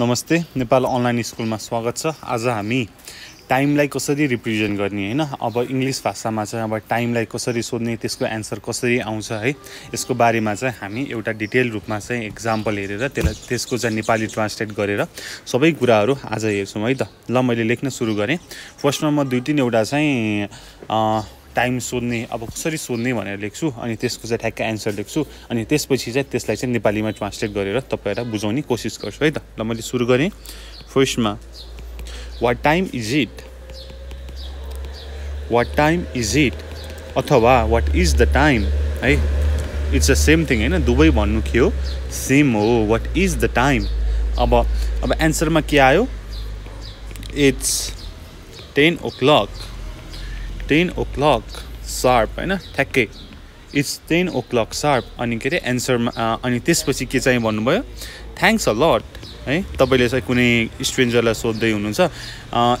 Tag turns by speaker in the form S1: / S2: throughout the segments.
S1: नमस्ते नेपाल अनलाइन स्कुलमा स्वागत छ। आज हामी टाइमलाई कसरी रिप्रेजेन्ट गर्ने होइन? अब इङ्ग्लिस भाषामा चाहिँ अब टाइमलाई कसरी सोध्ने त्यसको एन्सर कसरी आउँछ है? यसको बारेमा चाहिँ हामी एउटा डिटेल रूपमा चाहिँ इक्जाम्पल हेरेर त्यसलाई त्यसको चाहिँ नेपाली ट्रान्सलेट गरेर सबै कुराहरू आज हेर्छौँ है त? ल मैले लेख्न सुरु गरेँ। फर्स्टमा म दुई तिनवटा चाहिँ टाइम सोध्ने अब कसरी सोध्ने भनेर लेख्छु अनि त्यसको चाहिँ ठ्याक्क एन्सर लेख्छु अनि त्यसपछि चाहिँ त्यसलाई चाहिँ नेपालीमा ट्रान्सलेट गरेर तपाईँहरूलाई बुझाउने कोसिस गर्छु है त? ल मैले सुरु गरेँ। फर्स्टमा what time is it what time is it अथवा वाट इज द टाइम है? इट्स द सेम थिङ होइन? दुवै भन्नु के हो? सेम हो। वाट इज द टाइम अब अब एन्सरमा के आयो? It's ten o'clock ten o'clock sharp होइन? ठ्याक्कै। It's ten o'clock sharp अनि के अरे एन्सरमा अनि त्यसपछि के चाहिँ भन्नुभयो? थ्याङ्क्स अ लट है? तपाईँले चाहिँ कुनै स्ट्रेन्जरलाई सोध्दै हुनुहुन्छ।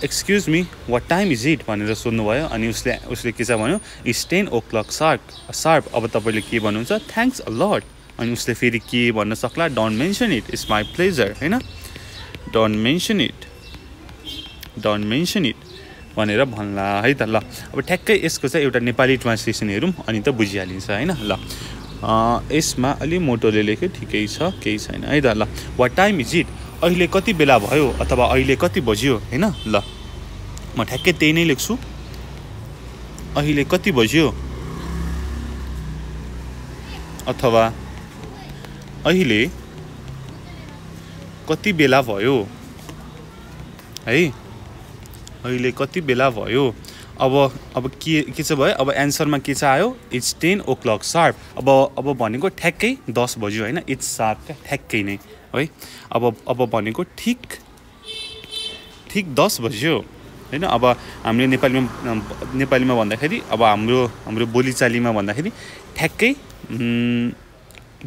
S1: Excuse me what time is it भनेर सोध्नुभयो अनि उसले उसले के चाहिँ भन्यो? It's ten o'clock sharp sharp अब तपाईँले के भन्नुहुन्छ? थ्याङ्क्स अ लट अनि उसले फेरि के भन्न सक्ला? Don't mention it it's my pleasure होइन? Don't mention it don't mention it भनेर भन्ला है त ल। अब ठ्याक्कै यसको चाहिँ एउटा नेपाली ट्रान्सलेसन हेरौँ अनि त बुझिहालिन्छ होइन? ल। यसमा अलि मोटोले लेख्यो ठिकै छ केही छैन है त ल। वाट टाइम इज इट अहिले कति बेला भयो अथवा अहिले कति बज्यो होइन? ल। म ठ्याक्कै त्यही नै लेख्छु। अहिले कति बज्यो? अथवा अहिले कति बेला भयो? है? अहिले कति बेला भयो? अब अब के के चाहिँ भयो? अब एन्सरमा के चाहिँ आयो? It's ten o'clock sharp अब अब भनेको ठ्याक्कै दस बज्यो होइन? इट्स सार्प क्या ठ्याक्कै नै है? अब अब भनेको ठिक ठिक दस बज्यो होइन? अब हामीले नेपालीमा नेपालीमा भन्दाखेरि अब हाम्रो हाम्रो बोलीचालीमा भन्दाखेरि ठ्याक्कै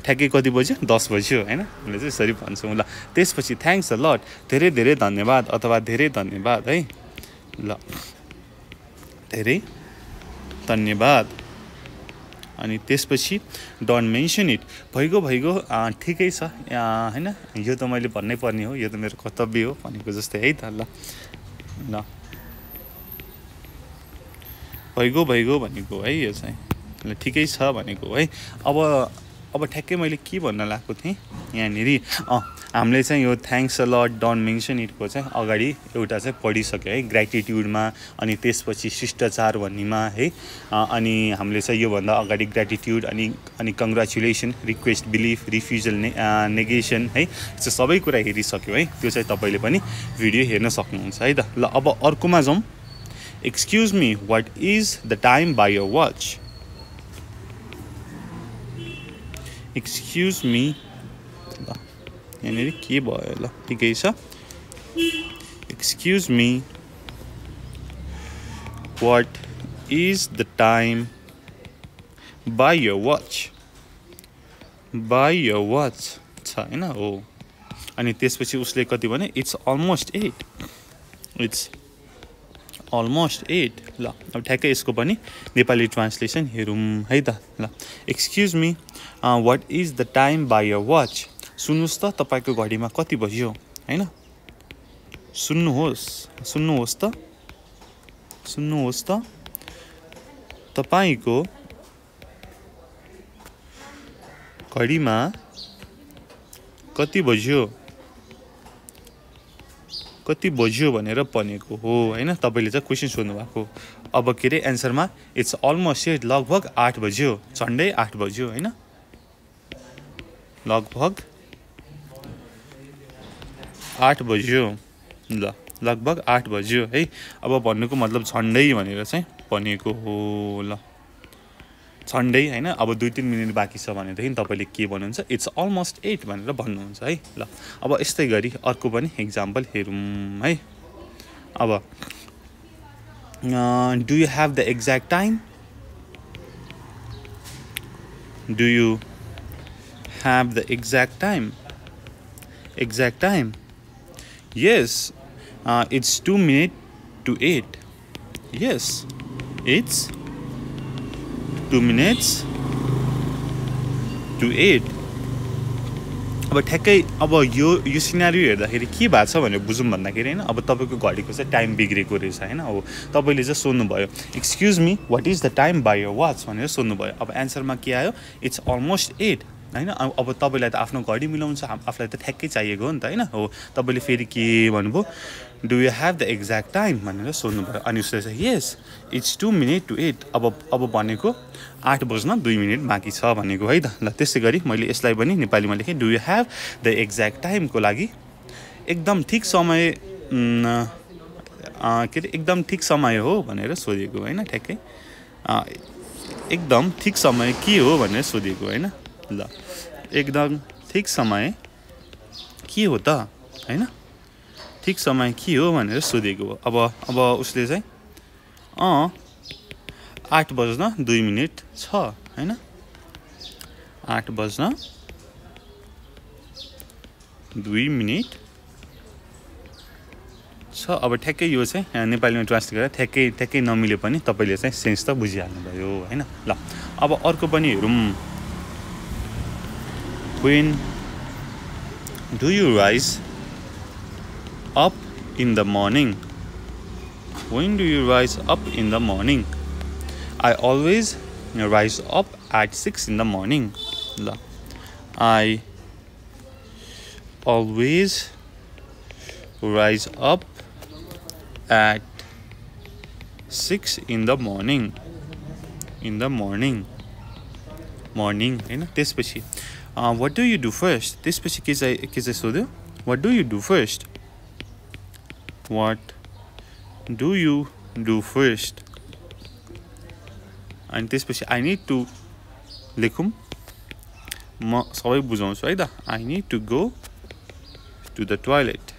S1: ठ्याक्कै कति बज्यो? दस बज्यो होइन? हामीले चाहिँ यसरी भन्छौँ ल। त्यसपछि थ्याङ्क्स अ लट धेरै धेरै धन्यवाद अथवा धेरै धन्यवाद है? ल। धेरै धन्यवाद। अनि त्यसपछि डन मेन्सन इट भइगयो भइगयो ठिकै छ। होइन? यो त मैले भन्नै पर्ने हो। यो त मेरो कर्तव्य हो भनेको जस्तै है त? ल। ल। भइगयो भइगयो भनेको है यो चाहिँ। ल ठिकै छ भनेको है। अब अब ठ्याक्कै मैले के भन्न लगाएको थिएँ? यहाँनिर अँ हामीले चाहिँ यो thanks a lot don't mention इटको चाहिँ अगाडि एउटा चाहिँ पढिसक्यो है ग्रेटिट्युडमा अनि त्यसपछि शिष्टाचार भन्नेमा है अनि हामीले चाहिँ योभन्दा अगाडि ग्रेटिट्युड अनि अनि कङ्ग्रेचुलेसन रिक्वेस्ट बिलिफ रिफ्युजल ने नेगेसन है त्यो सबै कुरा हेरिसक्यो है त्यो चाहिँ तपाईँले पनि भिडियो हेर्न सक्नुहुन्छ है त। ल अब अर्कोमा जाउँ। Excuse me what is the time by your watch excuse me ल यहाँनिर के भयो ल ठिकै छ excuse me what is the time by your watch by your watch छ होइन हो अनि त्यसपछि उसले कति भने it's almost eight it's almost eight ल अब ठ्याक्कै यसको पनि नेपाली ट्रान्सलेसन हेरौँ है त? ल excuse me what is the time by your watch सुन्नुहोस् त तपाईँको घडीमा कति बज्यो होइन? सुन्नुहोस् सुन्नुहोस् त सुन्नुहोस् त। तपाईँको घडीमा कति बज्यो? कति बज्यो भनेर भनेको हो होइन? तपाईँले चाहिँ क्वेसन सोध्नु भएको अब के अरे एन्सरमा इट्स अलमोस्ट लगभग आठ बज्यो झन्डै आठ बज्यो होइन? लगभग आठ बज्यो ल लगभग आठ बज्यो है? अब भन्नुको मतलब झन्डै भनेर चाहिँ भनेको हो ल। झन्डै होइन? अब दुई तिन मिनट बाँकी छ भनेदेखि तपाईँले के भन्नुहुन्छ इट्स अलमोस्ट एट भनेर भन्नुहुन्छ है? ल अब यस्तै गरी अर्को पनि इक्जाम्पल हेरौँ है? अब do you have the exact time do you have the exact time exact time yes it's two minute to eight yes it's 2 minutes to 8 अब ठ्याक्कै अब यो यो सिनारी हेर्दाखेरि के भएको छ भनेर बुझौँ भन्दाखेरि होइन अब तपाईँको घडीको चाहिँ टाइम बिग्रेको रहेछ होइन। अब तपाईँले चाहिँ सोध्नुभयो excuse me what is the time by your watch भनेर सोध्नुभयो। अब एन्सरमा के आयो इट्स अलमोस्ट एट होइन अब तपाईँलाई त आफ्नो घडी मिलाउनु छ आफूलाई त ठ्याक्कै चाहिएको हो नि त होइन। हो तपाईँले फेरि के भन्नुभयो? Do you have the exact time भनेर सोध्नु पऱ्यो अनि उसले चाहिँ yes it's two minute to eight अब अब भनेको आठ बज्न दुई मिनट बाँकी छ भनेको है त। ल त्यसै गरी मैले यसलाई पनि नेपालीमा लेखेँ। Do you have the exact टाइमको लागि एकदम ठिक समय के अरे एकदम ठिक समय हो भनेर सोधेको होइन? ठ्याक्कै। एकदम ठिक समय के हो भनेर सोधेको होइन? ल एकदम ठिक समय के हो त होइन? ठिक समय के हो भनेर सोधेको हो। अब अब उसले चाहिँ अँ आठ बज्न दुई मिनट छ होइन? आठ बज्न दुई मिनट छ। अब ठ्याक्कै यो चाहिँ नेपालीमा ट्रान्सलेट गरेर ठ्याक्कै ठ्याक्कै नमिले पनि तपाईँले चाहिँ सेन्स त बुझिहाल्नुभयो होइन? ल अब अर्को पनि हेरौँ। When do you rise? up in the morning when do you rise up in the morning i always rise up at 6 in the morning i always rise up at 6 in the morning in the morning morning होइन त्यसपछि what do you do first त्यसपछि के चाहिँ के चाहिँ सोध्यो what do you do first what do you do first अनि त्यसपछि आई निड टु लेखौँ म सबै बुझाउँछु है त I need to go to the toilet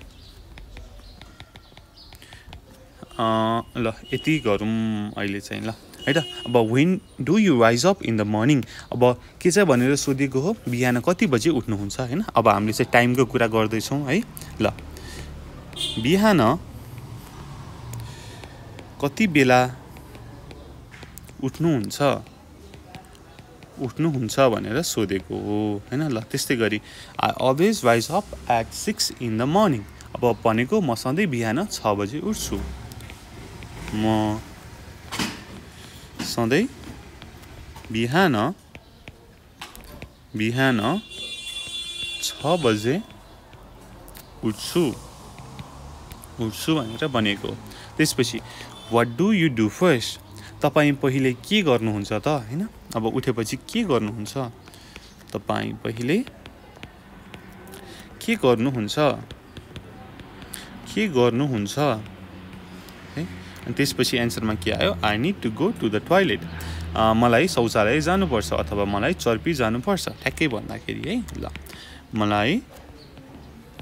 S1: ल यति गरौँ अहिले चाहिँ ल है त अब when do you rise up in the morning अब के चाहिँ भनेर सोधेको हो बिहान कति बजे उठ्नुहुन्छ होइन अब हामीले चाहिँ टाइमको कुरा गर्दैछौँ है ल बिहान कति बेला उठ्नुहुन्छ उठ्नुहुन्छ भनेर सोधेको हो होइन ल त्यस्तै गरी। I always rise up at six in the morning अब भनेको म सधैँ बिहान छ बजी उठ्छु। म सधैँ बिहान बिहान छ बजे उठ्छु। उठ्छु भनेर भनेको त्यसपछि what do you do first तपाईँ पहिले के गर्नुहुन्छ त होइन? अब उठेपछि के गर्नुहुन्छ? तपाईँ पहिले के गर्नुहुन्छ? के गर्नुहुन्छ? अनि त्यसपछि एन्सरमा के आयो? I need to go to the toilet मलाई शौचालय जानुपर्छ अथवा मलाई चर्पी जानुपर्छ? ठ्याक्कै भन्दाखेरि है ल। मलाई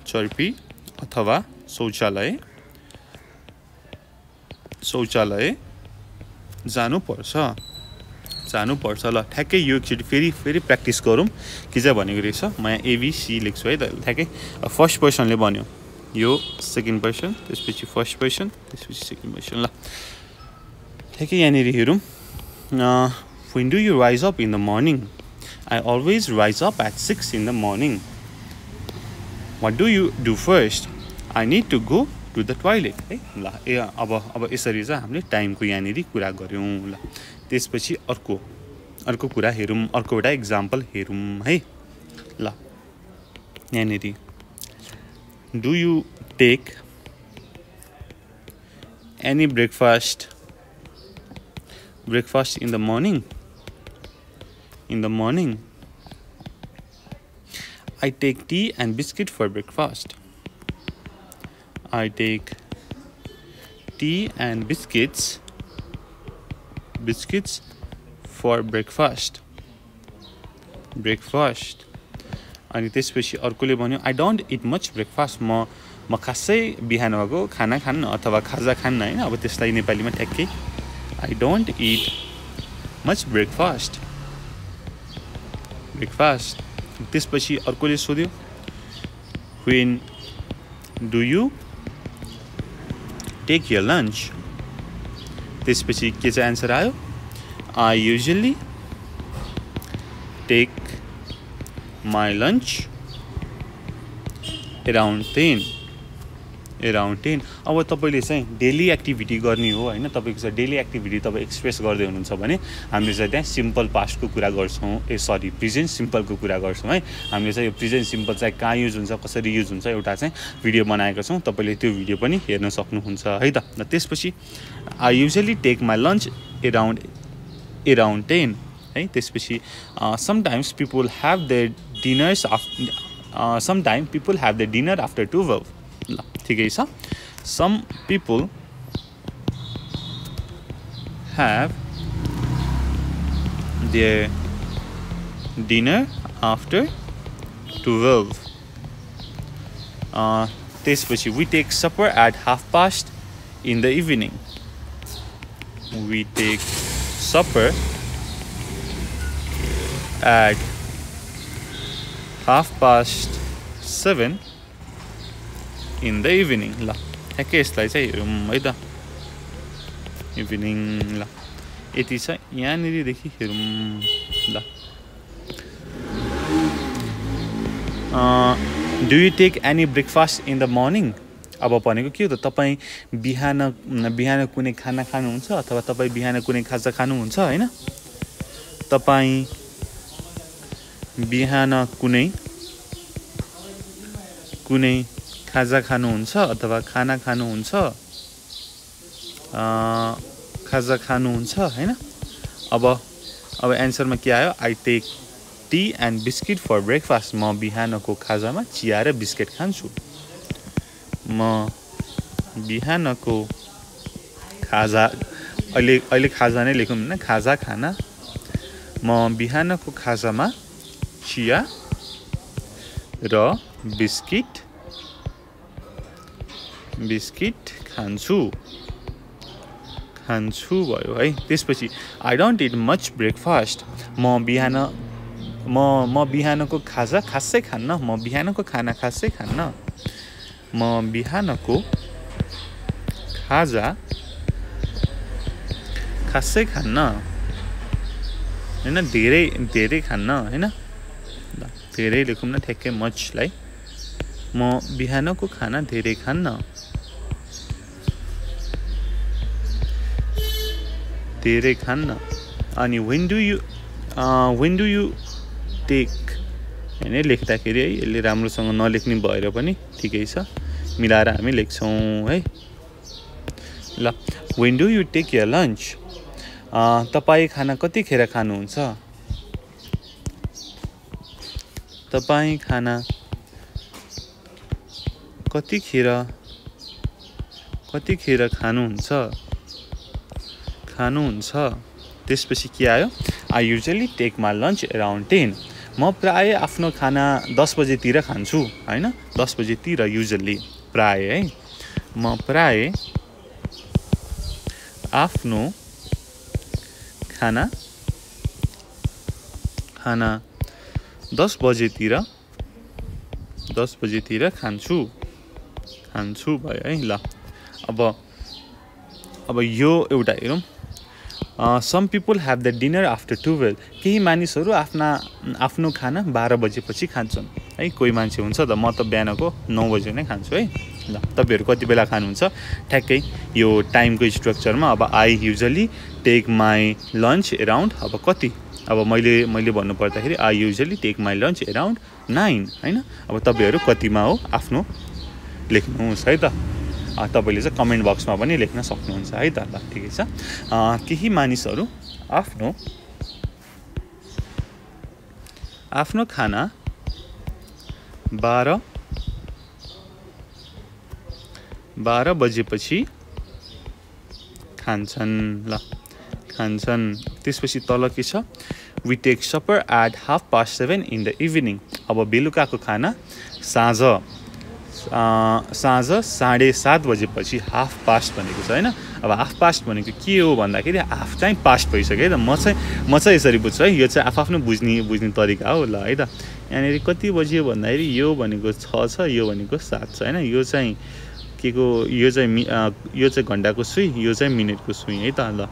S1: चर्पी अथवा शौचालय शौचालय जानुपर्छ। जानुपर्छ ल ठ्याक्कै यो एकचोटि फेरि फेरि प्र्याक्टिस गरौँ। के चाहिँ भनेको रहेछ म यहाँ एबिसी लेख्छु है त ठ्याक्कै। फर्स्ट पर्सनले भन्यो यो सेकेन्ड पर्सन त्यसपछि फर्स्ट पर्सन त्यसपछि सेकेन्ड पर्सन ल। ठ्याक्कै यहाँनिर हेरौँ। When do you rise up in the morning I always rise up at six in the morning what do you do first I need to go to the toilet है? ल ए अब अब यसरी चाहिँ हामीले टाइमको यहाँनिर कुरा गऱ्यौँ ल। त्यसपछि अर्को अर्को कुरा हेरौँ अर्को एउटा इक्जाम्पल हेरौँ है? ल यहाँनिर। Do you take any breakfast breakfast in the morning in the morning I take tea and biscuit for breakfast i take tea and biscuits. Biscuits for breakfast. Breakfast. अनि त्यसपछि अर्कोले भन्यो I don't eat much breakfast म म खासै बिहान भएको खाना खान्न अथवा खाजा खान्न होइन अब त्यसलाई नेपालीमा ठ्याक्कै I don't eat much breakfast breakfast त्यसपछि अर्कोले सोध्यो when do you take your lunch? This specific answer I usually take my lunch around 10 around ten. अब तपाईँले चाहिँ डेली एक्टिभिटी गर्ने हो होइन? तपाईँको चाहिँ डेली एक्टिभिटी तपाईँ एक्सप्रेस गर्दै हुनुहुन्छ भने हामीले चाहिँ त्यहाँ सिम्पल पास्टको कुरा गर्छौँ। ए सरी प्रिजेन्ट सिम्पलको कुरा गर्छौँ है? हामीले चाहिँ यो प्रिजेन्ट सिम्पल चाहिँ कहाँ युज हुन्छ कसरी युज हुन्छ एउटा चाहिँ भिडियो बनाएको छौँ। तपाईँले त्यो भिडियो पनि हेर्न सक्नुहुन्छ है त? त्यसपछि I usually take my lunch around around ten है? त्यसपछि sometimes people have the dinners आफ् sometime people have the dinner after twelve ल ठिकै छ some people have their dinner after twelve त्यसपछि we take supper at half past in the evening we take supper at half past seven in the evening ल ठ्याक्कै यसलाई चाहिँ हेरौँ है त इभिनिङ ल यति छ यहाँनिरदेखि हेरौँ ल do you take any breakfast in the morning अब भनेको के हो त तपाईँ बिहान बिहान कुनै खाना खानुहुन्छ अथवा तपाईँ बिहान कुनै खाजा खानुहुन्छ होइन तपाईँ बिहान कुनै कुनै खाजा खानुहुन्छ अथवा खाना खानुहुन्छ? खाजा खानुहुन्छ होइन? अब अब एन्सरमा के आयो? I take tea and biscuit for breakfast म बिहानको खाजामा चिया र बिस्किट खान्छु। म बिहानको खाजा अहिले अहिले खाजा नै लेखौँ होइन खाजा खाना। म बिहानको खाजामा चिया र बिस्किट बिस्किट खान्छु। खान्छु भयो है। त्यसपछि I don't eat much breakfast म बिहान म म बिहानको खाजा खासै खान्न म बिहानको खाना खासै खान्न। म बिहानको खाजा खासै खान्न। होइन धेरै धेरै खान्न होइन? धेरै लेखौँ न ठ्याक्कै मचलाई। म बिहानको खाना धेरै खान्न। धेरै खान्न। अनि when do you when do you take होइन लेख्दाखेरि है यसले राम्रोसँग नलेख्ने भएर पनि ठिकै छ। मिलाएर हामी लेख्छौँ है। ल when do you take your lunch तपाईँ खाना कतिखेर खानुहुन्छ? तपाईँ खाना कतिखेर कतिखेर खानुहुन्छ? खानुहुन्छ। त्यसपछि के आयो? I usually take my lunch around ten म प्रायः आफ्नो खाना दस बजेतिर खान्छु होइन? दस बजेतिर युजल्ली प्राय है। म प्राय आफ्नो खाना खाना दस बजेतिर दस बजेतिर खान्छु। खान्छु भयो है ल। अब अब यो एउटा हेरौँ। Some people have the dinner after twelve केही मानिसहरू आफ्ना आफ्नो खाना बाह्र बजेपछि खान्छन्। है कोही मान्छे हुन्छ त म त बिहानको नौ बजे नै खान्छु है। ल तपाईँहरू कति बेला खानुहुन्छ? ठ्याक्कै यो टाइमको स्ट्रक्चरमा अब I usually take my lunch around अब कति? अब मैले मैले भन्नु पर्दाखेरि I usually take my lunch around nine होइन? अब तपाईँहरू कतिमा हो? आफ्नो लेख्नुहोस् है त। तपाईँले चाहिँ कमेन्ट बक्समा पनि लेख्न सक्नुहुन्छ है त ल ठिकै छ। केही मानिसहरू आफ्नो आफ्नो खाना बाह्र बाह्र बजेपछि खान्छन् ल खान्छन्। त्यसपछि तल के छ? We take supper at half past seven in the evening अब बेलुकाको खाना साँझ। साँझ साढे सात बजेपछि हाफ पास्ट भनेको छ होइन? अब हाफ पास्ट भनेको के हो भन्दाखेरि हाफ चाहिँ पास्ट भइसक्यो है त? म चाहिँ म चाहिँ यसरी बुझ्छु है? यो चाहिँ आफआफ्नो बुझ्ने बुझ्ने तरिका हो ल है त? यहाँनिर कति बज्यो भन्दाखेरि यो भनेको छ छ यो भनेको सात छ होइन? यो चाहिँ के को यो चाहिँ मि यो चाहिँ घन्टाको सुई यो चाहिँ मिनटको सुई है त ल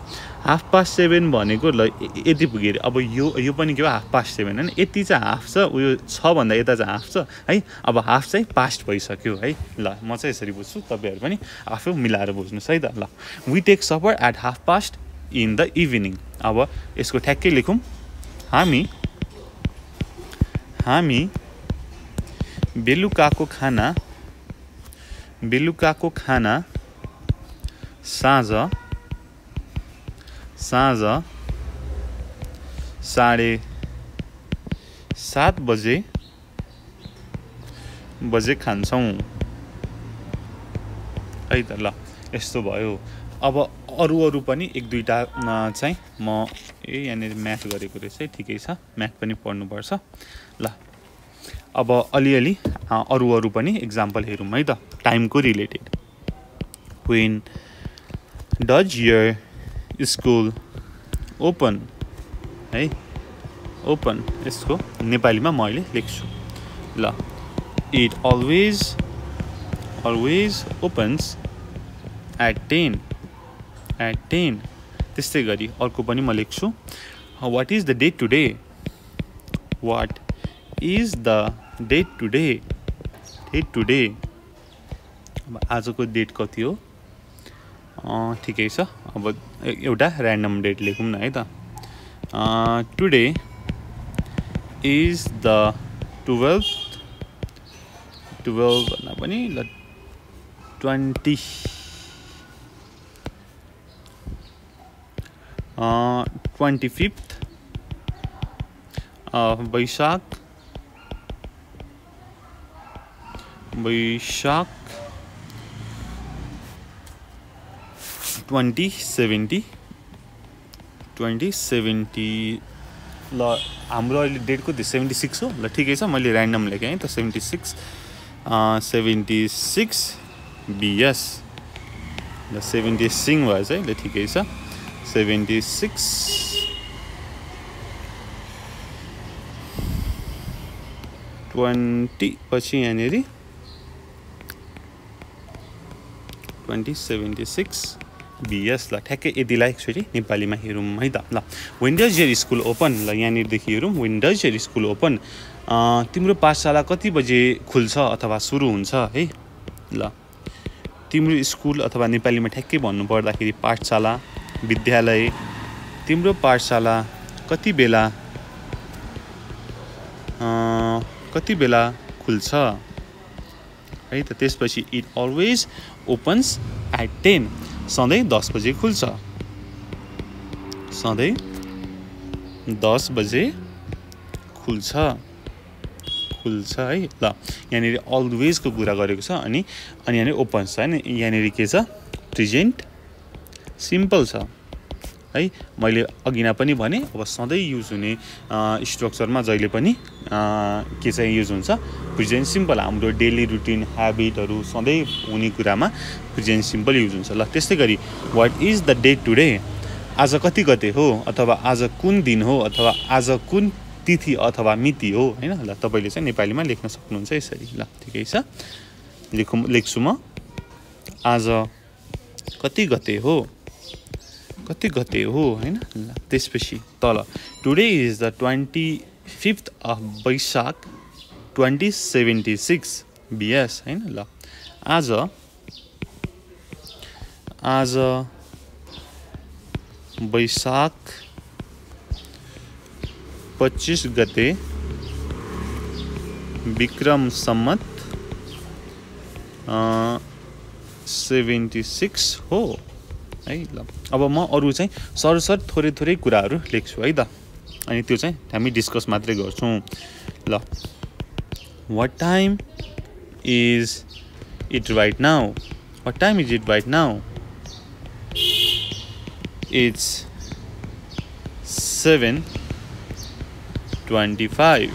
S1: हाफ पास्ट सेभेन भनेको ल यति पुग्यो अब यो यो पनि के हो हाफ पास्ट सेभेन होइन यति चाहिँ हाफ छ उयो छभन्दा यता चाहिँ हाफ छ है? अब हाफ चाहिँ पास्ट भइसक्यो है? ल म चाहिँ यसरी बुझ्छु तपाईँहरू पनि आफै मिलाएर बुझ्नुहोस् है त ल। We take supper at half past in the evening अब यसको ठ्याक्कै लेखौँ। हामी हामी बेलुकाको खाना बेलुकाको खाना साँझ साँझ साढे सात बजे बजे खान्छौँ है त ल यस्तो भयो। अब अरू अरू पनि एक दुईवटा चाहिँ म ए यहाँनिर म्याथ गरेको रहेछ। है ठिकै छ म्याथ पनि पढ्नुपर्छ। ल अब अलिअलि अरू अरू पनि इक्जाम्पल हेरौँ है त टाइमको related when does your school open है ओपन यसको नेपालीमा म अहिले लेख्छु। ल it always always opens at ten at ten त्यस्तै गरी अर्को पनि म लेख्छु। What is the date today what is the date today date today अब आजको डेट कति हो? ठिकै छ। अब एउटा ऱ्यान्डम डेट लेखौँ न है त। Today is the twelve twelve भन्दा पनि ल twenty twenty fifth Baisakh seventy twenty seventy ल, हाम्रो अहिले डेट कति सेभेन्टी सिक्स हो। ल, ठिकै छ मैले ऱ्यान्डम लेखेँ है, त seventy six seventy six BS ल सेभेन्टी सिङ भएछ है ल, ठिकै छ सेभेन्टी सिक्स ट्वेन्टी पछि यहाँनिर ट्वेन्टी सेभेन्टी सिक्स बिएस ल ठ्याक्कै यतिलाई एकचोटि नेपालीमा हेरौँ है त। ल विन्डोज यर स्कुल ओपन ल यहाँनिरदेखि हेरौँ विन्डोज यर स्कुल ओपन। तिम्रो पाठशाला कति बजे खुल्छ अथवा सुरु हुन्छ है? ल तिम्रो स्कुल अथवा नेपालीमा ठ्याक्कै भन्नु पर्दाखेरि पाठशाला विद्यालय तिम्रो पाठशाला कति बेला कति बेला खुल्छ? है त त्यसपछि it always opens at ten सधैँ दस बजे खुल्छ। सधैँ दस बजे खुल्छ। खुल्छ है। ल यहाँनिर अलवेजको कुरा गरेको छ अनि अनि यहाँनिर ओपन छ होइन? यहाँनिर के छ? प्रेजेन्ट सिम्पल छ। है मैले अघिना पनि भने अब सधैँ युज हुने स्ट्रक्चरमा जहिले पनि के चाहिँ युज हुन्छ प्रिजेन्ट सिम्पल हाम्रो डेली रुटिन ह्याबिटहरू सधैँ हुने कुरामा प्रिजेन्ट सिम्पल युज हुन्छ। ल त्यस्तै गरी what is the date today आज कति गते हो? अथवा आज कुन दिन हो? अथवा आज कुन तिथि अथवा मिति हो? होइन? ल तपाईँले चाहिँ नेपालीमा लेख्न सक्नुहुन्छ यसरी। ल ठिकै छ। लेखौँ लेख्छु म। आज कति गते हो? कति गते हो होइन? ल त्यसपछि तल। Today is the twenty fifth of Baisakh twenty seventy six BS होइन? ल। आज आज वैशाख पच्चिस गते विक्रम सम्मत सेभेन्टी सिक्स हो। है ल। अब म अरू चाहिँ सरसर थोरै थोरै कुराहरू लेख्छु है त। अनि त्यो चाहिँ हामी डिस्कस मात्रै गर्छौँ। ल। What time is it right now what time is it right now it's seven twenty five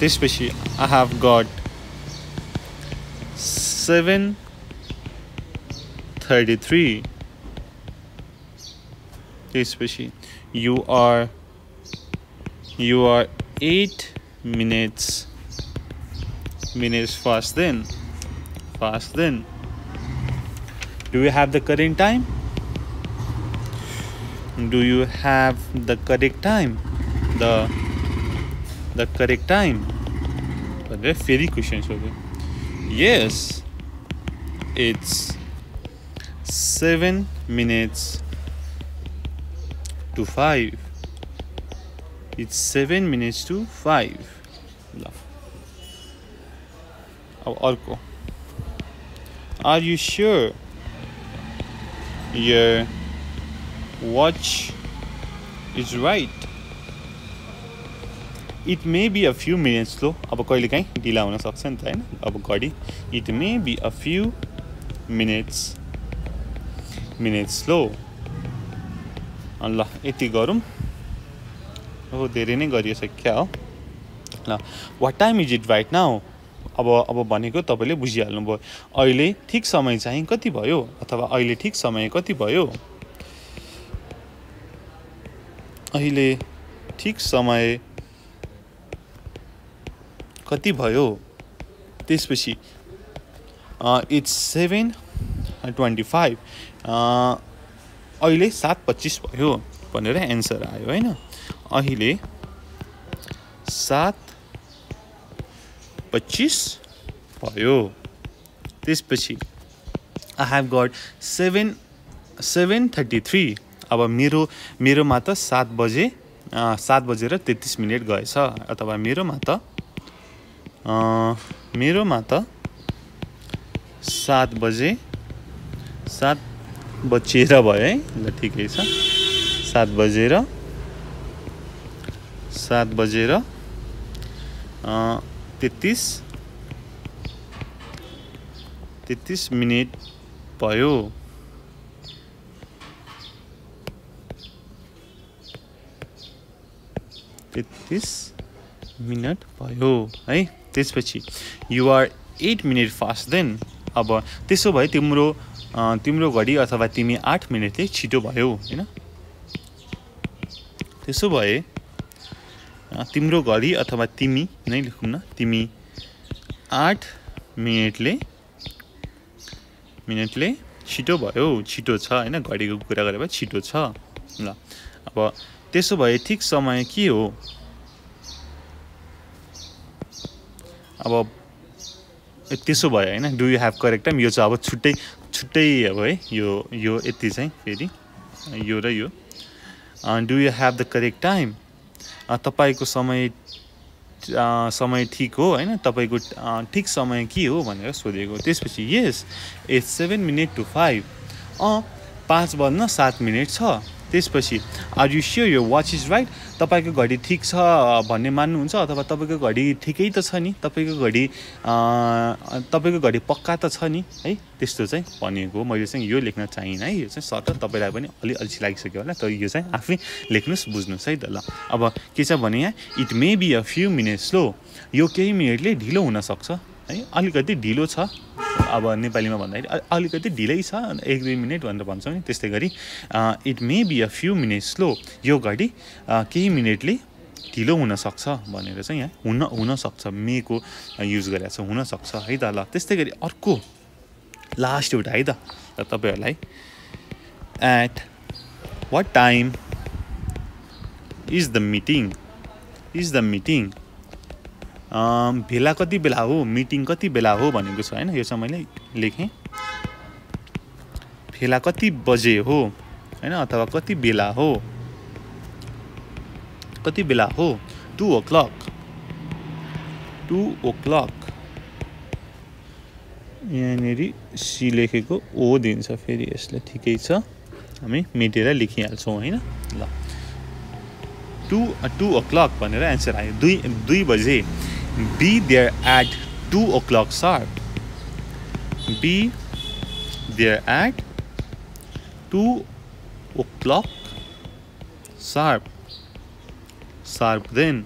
S1: त्यसपछि I have got seven 33 especially you are you are 8 minutes minutes fast then fast then do you have the current time? Do you have the correct time? The the correct time? But they're fairy questions over yes it's seven minutes to five. It's seven minutes to five. Love. Arco. Are you sure your watch is right? It may be a few minutes slow. अब कोई लिखाई डिलावना सबसे अंत है ना अब गाड़ी. It may be a few minutes minutes slow ल यति गरौँ। हो धेरै नै गरिसक्यो हो। ल what time is it right now अब अब भनेको तपाईँले बुझिहाल्नुभयो। अहिले ठिक समय चाहिँ कति भयो? अथवा अहिले ठिक समय कति भयो? अहिले ठिक समय कति भयो? त्यसपछि इट्स सेभेन ट्वेन्टी फाइभ। अहिले सात पच्चिस भयो भनेर एन्सर आयो होइन? अहिले सात पच्चिस भयो। त्यसपछि I have got seven seven thirty three अब मेरो मेरोमा त सात बजे सात बजेर तेत्तिस मिनट गएछ। अथवा मेरोमा त मेरोमा त सात बजे सात बजेर भयो है? ल ठिकै छ। सात बजेर सात बजेर तेत्तिस। तेत्तिस मिनट भयो। तेत्तिस मिनट भयो है? त्यसपछि you're eight minute fast then अब त्यसो भए तिम्रो तिम्रो घडी अथवा तिमी आठ मिनटले छिटो भयो होइन? त्यसो भए तिम्रो घडी अथवा तिमी नै लेखौँ न तिमी आठ मिनटले मिनटले छिटो भयो छिटो छ होइन? घडीको कुरा गरेर छिटो छ। ल अब त्यसो भए ठिक समय के हो? अब त्यसो भयो होइन? Do you have correct time यो चाहिँ अब छुट्टै छुट्टै अब है यो यो यति चाहिँ फेरि यो र यो। Do you have the correct time तपाईँको समय समय ठिक हो होइन? तपाईँको ठिक समय के हो भनेर सोधेको। त्यसपछि yes at seven minute to five अँ पाँच बज्न सात मिनट छ। त्यसपछि are you sure your watch is right तपाईँको घडी ठिक छ भन्ने मान्नुहुन्छ अथवा तपाईँको घडी ठिकै त छ नि? तपाईँको घडी तपाईँको घडी पक्का त छ नि? है त्यस्तो चाहिँ भनिएको मैले चाहिँ यो लेख्न चाहिनँ है। यो चाहिँ सट तपाईँलाई पनि अलि अल्छी लागिसक्यो होला। तर यो चाहिँ आफै लेख्नुहोस् बुझ्नुहोस् है त ल। अब के छ भने यहाँ it may be a few minutes slow यो केही मिनटले ढिलो हुनसक्छ है? अलिकति ढिलो छ। अब नेपालीमा भन्दाखेरि अलिकति ढिलै छ। एक दुई मिनट भनेर भन्छौँ नि। त्यस्तै गरी it may be a few minutes slow यो घडी केही मिनटले ढिलो हुनसक्छ भनेर चाहिँ यहाँ हुन हुनसक्छ। मेको युज गरेर छ। हुनसक्छ। है त ल। त्यस्तै गरी अर्को लास्ट एउटा है त। तपाईँहरूलाई at what time is the meeting is the meeting भेला कति बेला हो? मिटिङ कति बेला हो भनेको छ होइन? यो चाहिँ मैले लेखेँ। भेला कति बजे हो? होइन? अथवा कति बेला हो? कति बेला हो? Two o'clock two o'clock यहाँनिर सी लेखेको ओ दिन्छ फेरि यसले ठिकै छ। हामी मेटेर लेखिहाल्छौँ होइन? ल। टु टु ओ क्लक भनेर एन्सर आयो। दुई दुई बजे। Be there at 2 o'clock sharp. Be there at 2 o'clock sharp. Sharp then.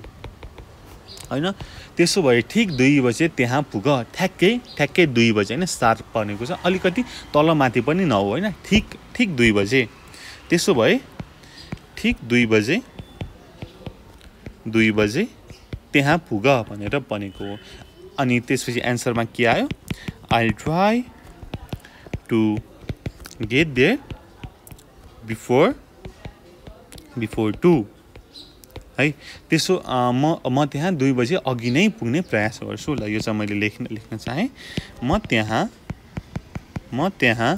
S1: होइन त्यसो भए ठिक दुई बजे त्यहाँ पुग ठ्याक्कै ठ्याक्कै दुई बजे होइन सार्प पर्नेको छ अलिकति तल माथि पनि नहो होइन ठिक ठिक दुई बजे त्यसो भए ठिक दुई बजे दुई बजे त्यहाँ पुग भनेर भनेको हो। अनि त्यसपछि एन्सरमा के आयो? I try to get there before before two है त्यसो म म त्यहाँ दुई बजे अघि नै पुग्ने प्रयास गर्छु। ल यो चाहिँ मैले लेख्न लेख्न चाहेँ। म त्यहाँ म त्यहाँ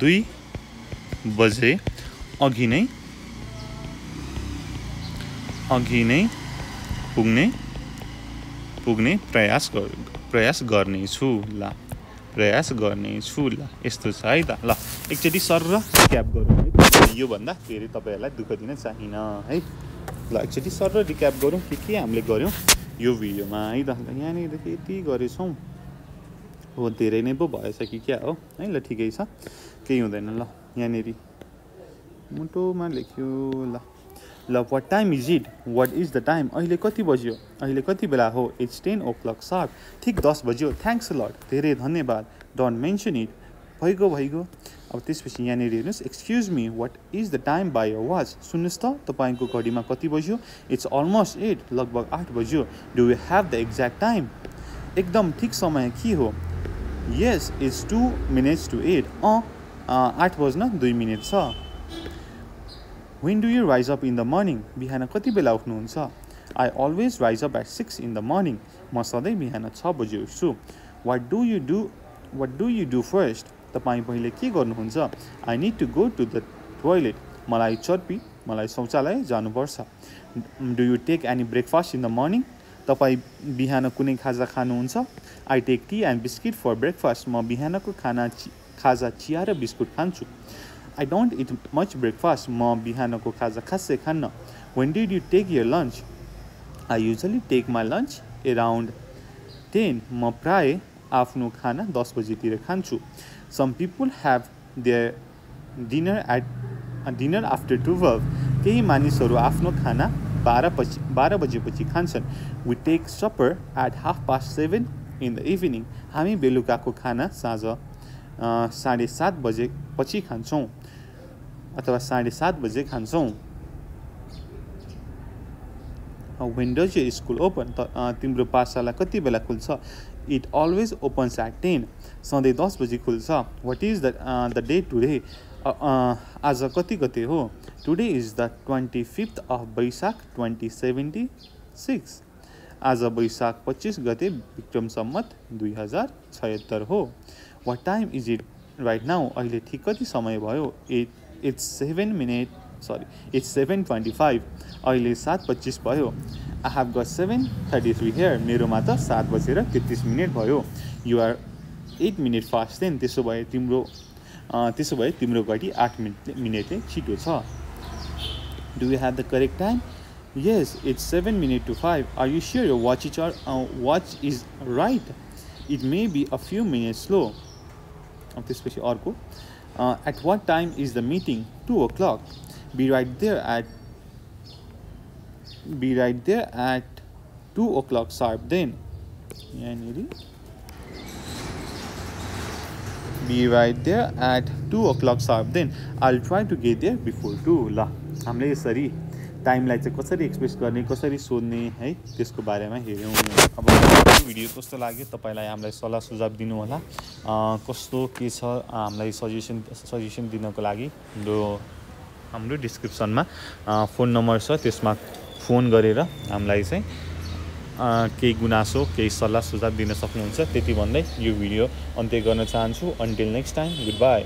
S1: दुई बजे अघि नै अघि नै पुग्ने पुग्ने प्रयास प्रयास गर्नेछु ल प्रयास गर्नेछु ल यस्तो छ है त। ल एकचोटि सर र क्याप गरौँ है। योभन्दा धेरै तपाईँहरूलाई दुःख दिन चाहिनँ है। ल एकचोटि सर र रिक्याप गरौँ के के हामीले गऱ्यौँ यो भिडियोमा है त। यहाँनिरदेखि यति गरेछौँ। हो धेरै नै पो भएछ कि क्या हो? है ल ठिकै छ। केही हुँदैन ल यहाँनिर मुटोमा लेख्यो ल। ल what time is it what is the time अहिले कति बज्यो? अहिले कति बेला हो? It's ten o'clock sharp ठिक दस बज्यो। थ्याङ्क्स लट धेरै धन्यवाद। डोन्ट मेन्सन इट भइगयो भइगयो। अब त्यसपछि यहाँनिर हेर्नुहोस्। Excuse me what is the time by your watch सुन्नुहोस् त तपाईँको घडीमा कति बज्यो? इट्स अलमोस्ट एट लगभग आठ बज्यो। Do you have the exact time एकदम ठिक समय के हो? Yes it's two minutes to eight अँ आठ बज्न दुई मिनट छ। When do you rise up in the morning बिहान कति बेला उठ्नुहुन्छ? I always rise up at six in the morning म सधैँ बिहान छ बजी उठ्छु। What do you do what do you do first तपाईँ पहिले के गर्नुहुन्छ? I need to go to the toilet मलाई चर्पी मलाई शौचालय जानुपर्छ। Do you take any breakfast in the morning तपाईँ बिहान कुनै खाजा खानुहुन्छ? I take tea and biscuit for breakfast म बिहानको खाना खाजा चिया र बिस्कुट खान्छु। I don't eat much breakfast म बिहानको खाजा खासै खान्न when did you take your lunch I usually take my lunch around ten म प्राय आफ्नो खाना दस बजीतिर खान्छु some people have their dinner at dinner after twelve केही मानिसहरू आफ्नो खाना बाह्र पछि बाह्र बजेपछि खान्छन् we take supper at half past seven in the evening हामी बेलुकाको खाना साँझ साढे सात बजे पछि खान्छौँ अथवा साढे सात बजे खान्छौँ। When does your school open त तिम्रो पाठशाला कति बेला खुल्छ? It always opens at ten सधैँ दस बजी खुल्छ। What is the the day today आज कति गते हो? Today is the twenty fifth of Baisakh twenty seventy six आज वैशाख पच्चिस गते विक्रम सम्मत दुई हजार छयत्तर हो। What time is it right now अहिले ठिक कति समय भयो? It it's seven minute sorry it's seven twenty five अहिले सात पच्चिस भयो। I have got seven thirty three here मेरोमा त सात बजेर तेत्तिस मिनट भयो। You're eight minute fast then त्यसो भए तिम्रो त्यसो भए तिम्रो घडी आठ मिनट मिनटले छिटो छ। Do you have the correct time yes it's 7 minutes to 5 are you sure your watch is uh, watch is right? It may be a few minutes slow. त्यसपछि अर्को। Uh, at what time is the meeting? 2 o'clock. Be right there at be right there at 2 o'clock sharp then. Be right there at 2 o'clock sharp then. I'll try to get there before 2. La. Hamle sari. टाइमलाई चाहिँ कसरी express गर्ने कसरी सोध्ने है? त्यसको बारेमा हेऱ्यौँ अब भिडियो कस्तो लाग्यो? तपाईँलाई हामीलाई सल्लाह सुझाव दिनु होला कस्तो के छ हामीलाई सजेसन सजेसन दिनको लागि हाम्रो हाम्रो डिस्क्रिप्सनमा फोन नम्बर छ। त्यसमा फोन गरेर हामीलाई चाहिँ केही गुनासो केही सल्लाह सुझाव दिन सक्नुहुन्छ। त्यति भन्दै यो भिडियो अन्त्य गर्न चाहन्छु। Until next time goodbye